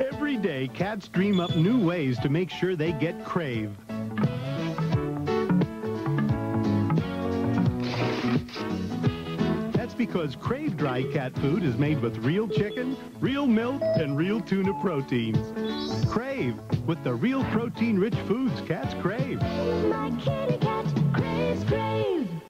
Every day, cats dream up new ways to make sure they get Crave. That's because Crave Dry cat food is made with real chicken, real milk, and real tuna proteins. Crave, with the real protein-rich foods cats crave. Crave.